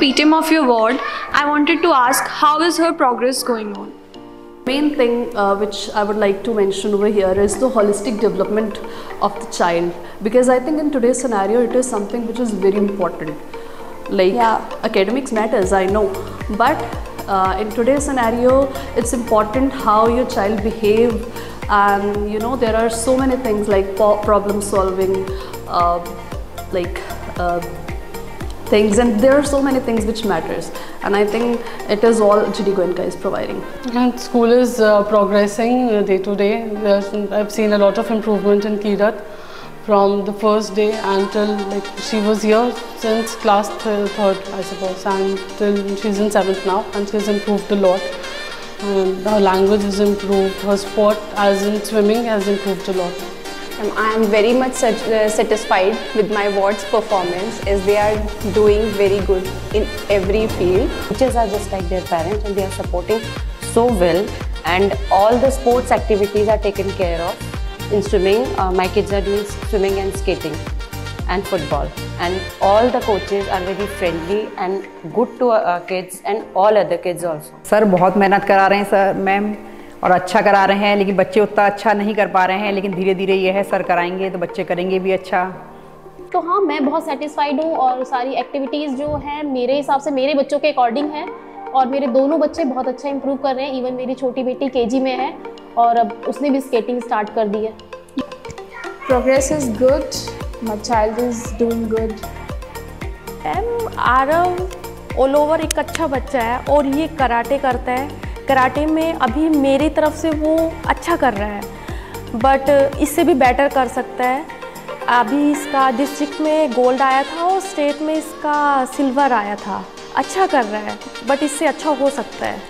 PTM of your ward, I wanted to ask how is her progress going on? Main thing uh, which I would like to mention over here is the holistic development of the child because I think in today's scenario it is something which is very important. Like Yeah. academics matters, I know, but uh, in today's scenario it's important how your child behave and you know there are so many things like problem solving, uh, like. Things and there are so many things which matters and i think it is all gd goenka is providing And school is uh, progressing uh, day to day. There's, I've seen a lot of improvement in Kirat from the first day until like she was here since class th- third, I suppose, and till she's in seventh now, and she's improved a lot. And her language has improved. Her sport, as in swimming, has improved a lot. Um, I am very much sat- uh, satisfied with my ward's performance as they are doing very good in every field. Teachers are just like their parents and they are supporting so well and all the sports activities are taken care of. In swimming, uh, my kids are doing swimming and skating and football and all the coaches are very friendly and good to our kids and all other kids also. Sir बहुत मेहनत करा रहे हैं sir ma'am और अच्छा करा रहे हैं लेकिन बच्चे उतना अच्छा नहीं कर पा रहे हैं लेकिन धीरे धीरे ये है सर कराएँगे तो बच्चे करेंगे भी अच्छा। तो हाँ मैं बहुत सेटिस्फाइड हूँ और सारी एक्टिविटीज़ जो है मेरे हिसाब से मेरे बच्चों के अकॉर्डिंग है और मेरे दोनों बच्चे बहुत अच्छा इम्प्रूव कर रहे हैं इवन मेरी छोटी बेटी केजी में है और अब उसने भी स्केटिंग स्टार्ट कर दी है। Progress is good My child is doing good M Aarav all over एक अच्छा बच्चा है और ये कराटे करता है। कराटे में अभी मेरी तरफ़ से वो अच्छा कर रहा है बट इससे भी बेटर कर सकता है। अभी इसका डिस्ट्रिक्ट में गोल्ड आया था और स्टेट में इसका सिल्वर आया था। अच्छा कर रहा है बट इससे अच्छा हो सकता है।